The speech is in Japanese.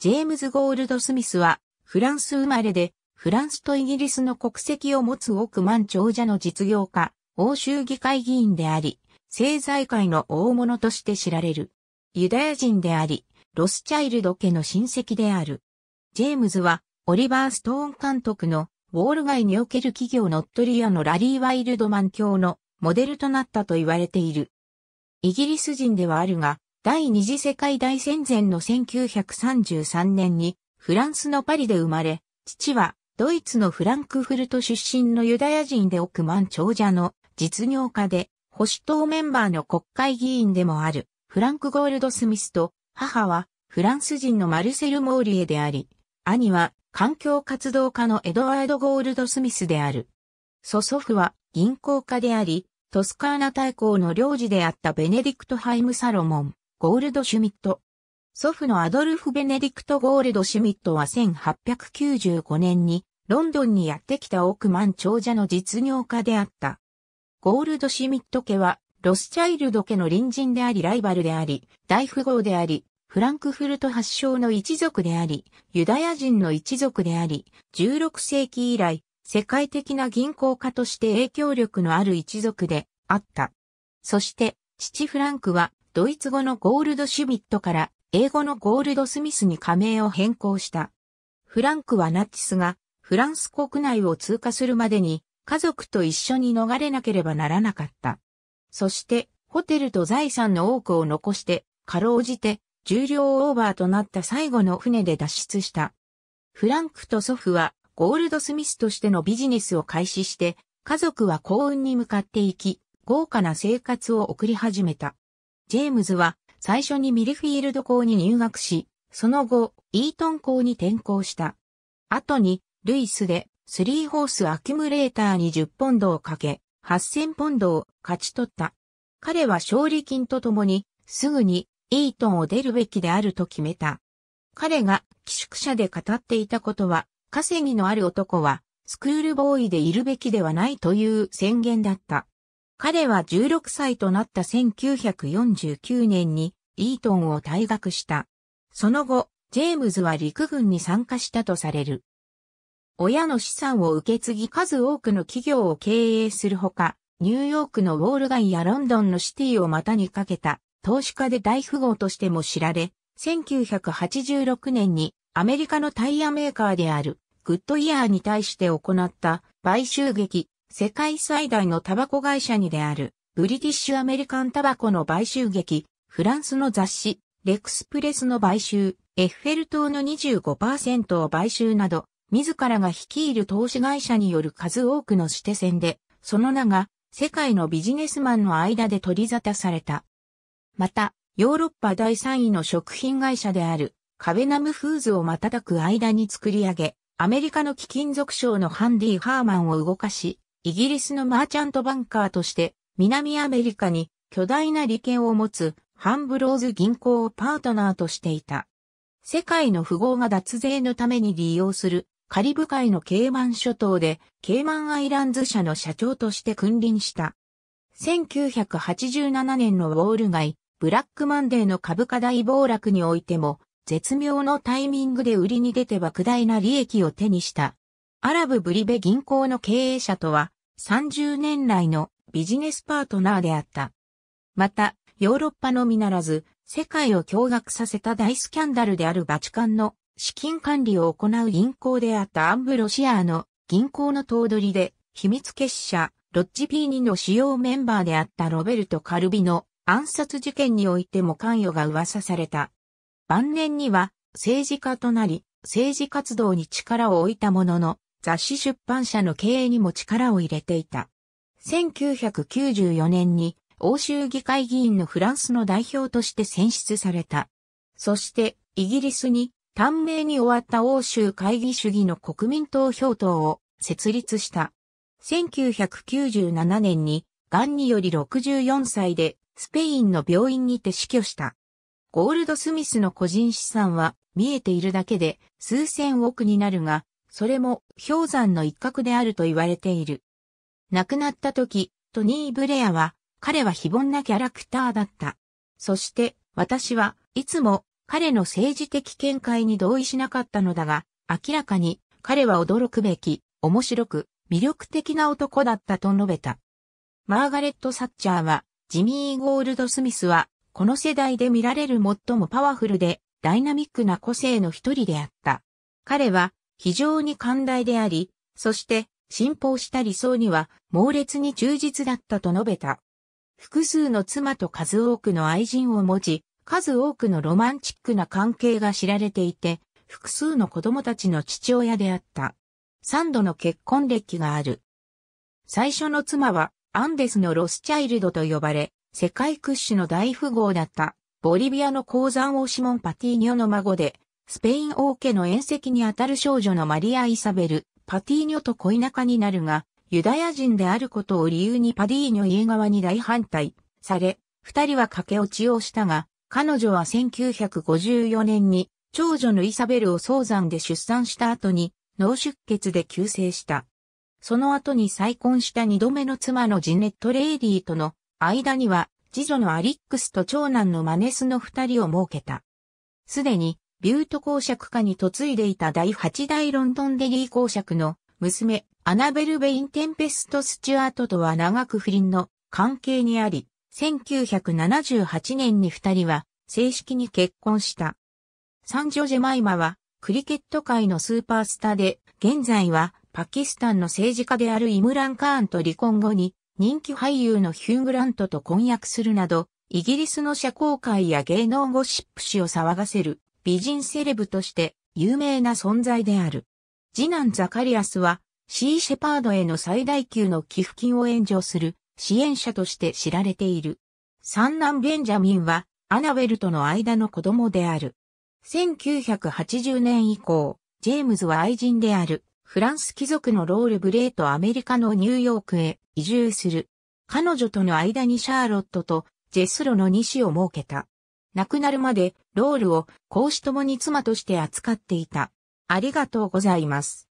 ジェームズ・ゴールド・スミスは、フランス生まれで、フランスとイギリスの国籍を持つ億万長者の実業家、欧州議会議員であり、政財界の大物として知られる。ユダヤ人であり、ロスチャイルド家の親戚である。ジェームズは、オリバー・ストーン監督の、ウォール街における企業ノットリアのラリー・ワイルドマン教のモデルとなったと言われている。イギリス人ではあるが、第二次世界大戦前の1933年にフランスのパリで生まれ、父はドイツのフランクフルト出身のユダヤ人で億万長者の実業家で、保守党メンバーの国会議員でもあるフランク・ゴールド・スミスと、母はフランス人のマルセル・モーリエであり、兄は環境活動家のエドワード・ゴールド・スミスである。祖祖父は銀行家であり、トスカーナ大公の領事であったベネディクト・ハイム・サロモン、ゴールド・シュミット。祖父のアドルフ・ベネディクト・ゴールド・シュミットは1895年にロンドンにやってきた億万長者の実業家であった。ゴールド・シュミット家は、ロスチャイルド家の隣人でありライバルであり、大富豪であり、フランクフルト発祥の一族であり、ユダヤ人の一族であり、16世紀以来、世界的な銀行家として影響力のある一族であった。そして、父フランクは、ドイツ語のゴールドシュミットから、英語のゴールドスミスに加盟を変更した。フランクはナチスがフランス国内を通過するまでに家族と一緒に逃れなければならなかった。そしてホテルと財産の多くを残してかろうじて重量オーバーとなった最後の船で脱出した。フランクと祖父はゴールドスミスとしてのビジネスを開始して家族は幸運に向かっていき豪華な生活を送り始めた。ジェームズは最初にミルフィールド校に入学し、その後、イートン校に転校した。後に、ルイスでスリーホースアキュムレーターに10ポンドをかけ、8000ポンドを勝ち取った。彼は勝利金とともに、すぐにイートンを出るべきであると決めた。彼が寄宿舎で語っていたことは、稼ぎのある男は、スクールボーイでいるべきではないという宣言だった。彼は16歳となった1949年にイートンを退学した。その後、ジェームズは陸軍に参加したとされる。親の資産を受け継ぎ数多くの企業を経営するほか、ニューヨークのウォール街やロンドンのシティを股にかけた投資家で大富豪としても知られ、1986年にアメリカのタイヤメーカーであるグッドイヤーに対して行った買収劇、世界最大のタバコ会社にであるブリティッシュアメリカンタバコの買収劇、フランスの雑誌、レクスプレスの買収、エッフェル塔の25%を買収など、自らが率いる投資会社による数多くの指定戦で、その名が世界のビジネスマンの間で取り沙汰された。また、ヨーロッパ第3位の食品会社であるカベナムフーズを瞬く間に作り上げ、アメリカの貴金属商のハンディ・ハーマンを動かし、イギリスのマーチャントバンカーとして南アメリカに巨大な利権を持つハンブローズ銀行をパートナーとしていた。世界の富豪が脱税のために利用するカリブ海のケーマン諸島でケーマンアイランズ社の社長として君臨した。1987年のウォール街、ブラックマンデーの株価大暴落においても、絶妙のタイミングで売りに出て莫大な利益を手にした。アラブブリベ銀行の経営者とは、30年来のビジネスパートナーであった。また、ヨーロッパのみならず、世界を驚愕させた大スキャンダルであるバチカンの資金管理を行う銀行であったアンブロシアーの銀行の頭取で、秘密結社、ロッジ P2 の主要メンバーであったロベルト・カルビの暗殺事件においても関与が噂された。晩年には政治家となり、政治活動に力を置いたものの、雑誌出版社の経営にも力を入れていた。1994年に欧州議会議員のフランスの代表として選出された。そしてイギリスに短命に終わった欧州会議主義の国民投票党を設立した。1997年に、癌により64歳でスペインの病院にて死去した。ゴールドスミスの個人資産は見えているだけで数千億になるが、それも氷山の一角であると言われている。亡くなった時、トニー・ブレアは、彼は非凡なキャラクターだった。そして、私はいつも彼の政治的見解に同意しなかったのだが、明らかに彼は驚くべき、面白く、魅力的な男だったと述べた。マーガレット・サッチャーは、ジミー・ゴールド・スミスは、この世代で見られる最もパワフルで、ダイナミックな個性の一人であった。彼は、非常に寛大であり、そして、信奉した理想には、猛烈に忠実だったと述べた。複数の妻と数多くの愛人を持ち、数多くのロマンチックな関係が知られていて、複数の子供たちの父親であった。三度の結婚歴がある。最初の妻は、アンデスのロスチャイルドと呼ばれ、世界屈指の大富豪だった、ボリビアの鉱山王シモン・パティーニョの孫で、スペイン王家の縁石にあたる少女のマリア・イサベル、パティーニョと恋仲になるが、ユダヤ人であることを理由にパディーニョ家側に大反対され、二人は駆け落ちをしたが、彼女は1954年に長女のイサベルを早産で出産した後に脳出血で急逝した。その後に再婚した二度目の妻のジネット・レイディとの間には次女のアリックスと長男のマネスの二人を設けた。すでにビュート公爵家に嫁いでいた第八代ロンドンデリー公爵の娘アナベル・ベイン・テンペスト・スチュアートとは長く不倫の関係にあり、1978年に二人は正式に結婚した。サンジョ・ジェマイマはクリケット界のスーパースターで、現在はパキスタンの政治家であるイムラン・カーンと離婚後に人気俳優のヒュー・グラントと婚約するなど、イギリスの社交界や芸能ゴシップ誌を騒がせる美人セレブとして有名な存在である。次男ザカリアスはシー・シェパードへの最大級の寄付金を援助する支援者として知られている。三男ベンジャミンはアナベルとの間の子供である。1980年以降、ジェームズは愛人であるフランス貴族のロール・ブレーとアメリカのニューヨークへ移住する。彼女との間にシャーロットとジェスロの2子を設けた。亡くなるまでロールを公私ともに妻として扱っていた。ありがとうございます。